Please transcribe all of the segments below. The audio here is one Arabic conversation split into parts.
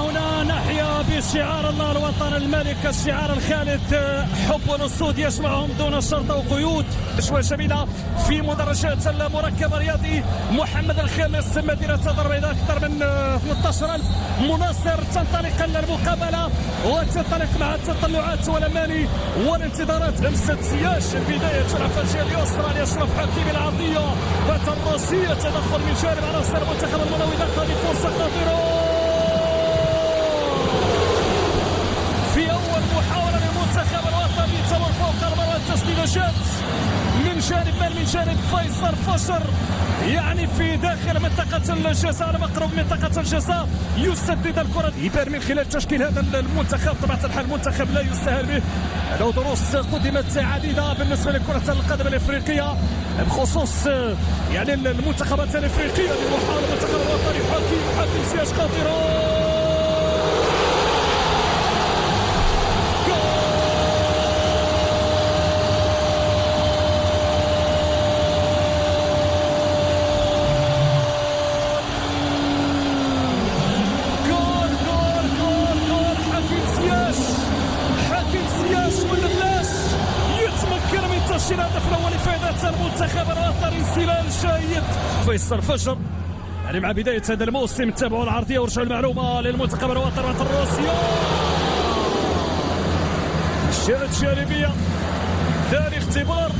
هنا نحيا بشعار الله الوطن الملك الشعار الخالد حب الأسود يجمعهم دون شرط وقيود شوية جميلة في مدرجات المركب الرياضي محمد الخامس مدينة الدار البيضاء أكثر من 18000 مناصر. تنطلق المقابلة وتنطلق مع التطلعات والأماني والانتظارات. لمسة سياش بداية العفاجية اليسرى لأشرف حكيم العرضية. الراسية تدخل من جانب عناصر المنتخب المنوي هذه فرصة خطيرة في أول محاولة للمنتخب الوطني تمر التسديدة جات من جانب من من جانب فيصل فشر. يعني في داخل منطقة الجزاء على مقرب منطقة الجزاء يسدد الكرة يبان من خلال تشكيل هذا المنتخب. طبعا الحال المنتخب لا يستهل به. له دروس قدمت عديدة بالنسبة لكرة القدم الإفريقية بخصوص يعني المنتخبات الإفريقية لمحاولة المنتخب الوطني حكيم حكيم سياج خطيرة تسجيل الهدف الأول لفائده المنتخب انسلال جيد فيصل فجر. يعني مع بداية هذا الموسم تابعوا العرضية ورجعوا المعلومة للمنتخب الوطني الروسي شارت شاربيه ثاني اختبار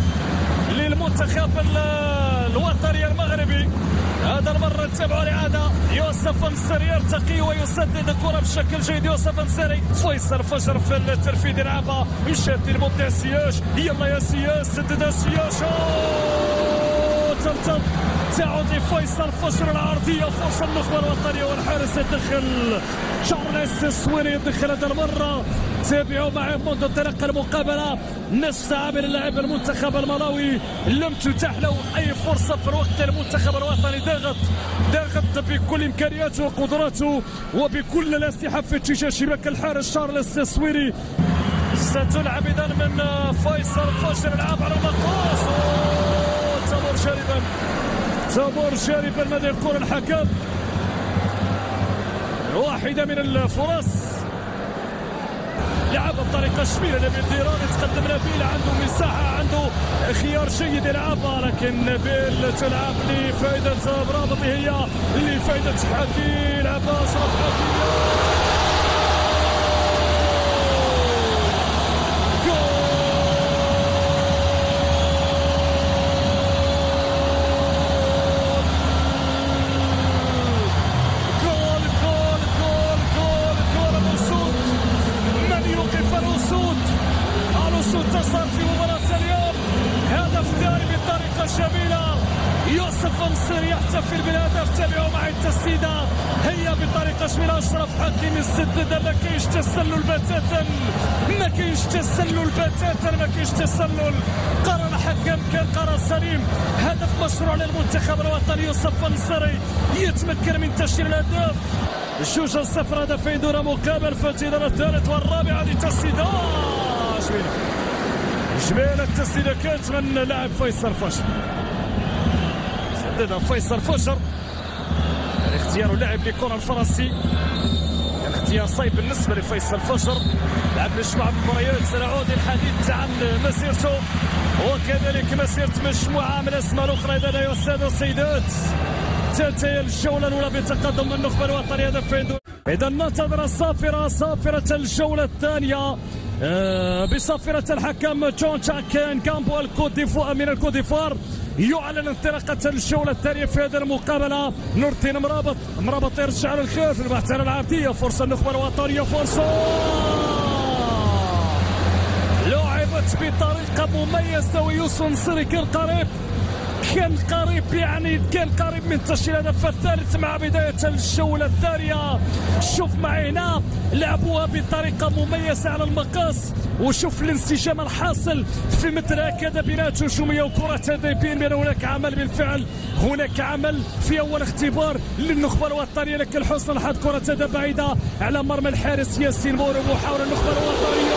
للمنتخب الوطني المغربي. هذا المرة نتابعوا الإعادة يوسف النصري يرتقي ويسدد الكرة بشكل جيد. يوسف النصري فيصل فجر في الترفيد يلعبها مشات المبدع سياش. يلا يا سياش سدد سياش. ترتد تعود لفيصل فجر العرضية فرصة النخبة الوطنية والحارس يدخل شارلز السويري يدخل هذا المرة. تابعوا معي منذ انطلاق المقابلة. نصف ساعة من اللاعب المنتخب الملاوي. لم تتاح له أي فرصة في الوقت المنتخب الوطني. ضاغط ضاغط بكل إمكانياته وقدراته وبكل الأسلحة في اتجاه شباك الحارس شارلز السويري ستلعب إذا من فيصل فجر العاب على المقاص تمر جانبا تمر جانبا ماذا يقول الحكم. واحدة من الفرص. لعب بطريقه شميله نبيل ديران. يتقدم نبيل عنده مساحة عنده خيار جيد يلعبها لكن نبيل تلعب لفائده برابط هي لفائده حكي يلعبها اشرف حكي انتصر في مباراة اليوم هدف ثاني بطريقة جميلة يوسف منصور يحتفل بالهدف تابعوا معي التسديدة هي بطريقة جميلة أشرف حكيم يسدد ما كاينش تسلل بتاتا ما كاينش تسلل بتاتا ما كاينش تسلل قرار الحكم كان قرار سليم هدف مشروع للمنتخب الوطني يوسف منصري يتمكن من تسجيل الأهداف جوج صفر هدفين دون مقابل الجدار الثالث والرابع هذه تسديدة جميلة جميلة التسديدة. كانت من لاعب فيصل فجر. سددها فيصل فجر. اختيار لاعب لكرة الفرنسي. كان اختيار صعيب بالنسبة لفيصل فجر. لعب مجموعة من المباريات. سنعود للحديث عن مسيرته. وكذلك مسيرة مجموعة من الأسماء الأخرى. إذا أيها السادة والسيدات تنتهي الجولة الأولى بتقدم النخبة الوطنية. هدفين إذا ننتظر الصافرة. صافرة الجولة الثانية. آه، بصافرة الحكم جون تشاكين كامبو الكوت ديفوار من الكوت ديفوار يعلن انطلاقة الجولة الثانية في هذه المقابلة. نور الدين مرابط مرابط يرجع للخلف البحث عن فرصة النخبة الوطنية فرصة! لعبت بطريقة مميزة ويوسف نصري كان قريب كان قريب يعني كان قريب من تسجيل الهدف الثالث مع بداية الجولة الثانية. شوف معي هنا لعبوها بطريقة مميزة على المقاس. وشوف الانسجام الحاصل في مثل هكذا بينات هجومية وكرة هدفين بأن هناك عمل بالفعل هناك عمل في أول اختبار للنخبة الوطنية. لكن حسن الحظ كرة هدف بعيدة على مرمى الحارس ياسين مورو. محاولة النخبة الوطنية.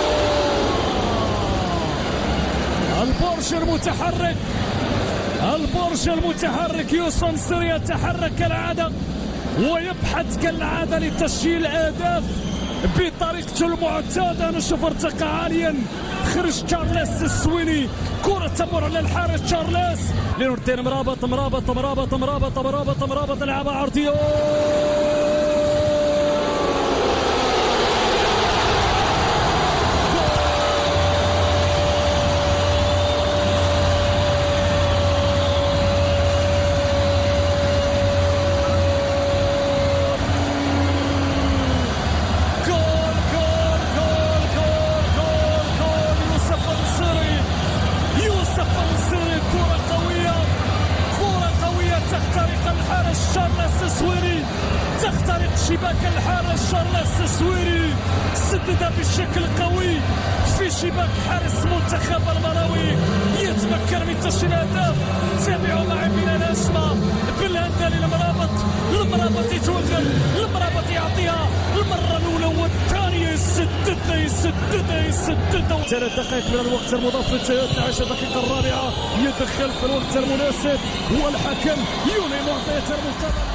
البرج المتحرك. البرج المتحرك يوسف نصر يتحرك كالعادة ويبحث كالعادة لتسجيل أهداف بطريقته المعتادة. نشوف ارتقى عاليا. خرج كارلس السويني. كرة تمر على الحارس تشارلز لنورتين مرابط مرابط مرابط مرابط مرابط مرابط لعبة عرضية. بشكل قوي في شباك حارس منتخب الملاوي يتمكن من تسجيل أهداف. تابعوا معي من الهجمة بالهندة للمرابط. المرابط يتوغل المرابط يعطيها. المرة الأولى والثانية. يسددها يسددها يسددها ثلاث دقائق من الوقت المضاف لانتهاء 12 دقيقة الرابعة. يدخل في الوقت المناسب. والحكم المبتدأ بفوز المنتخب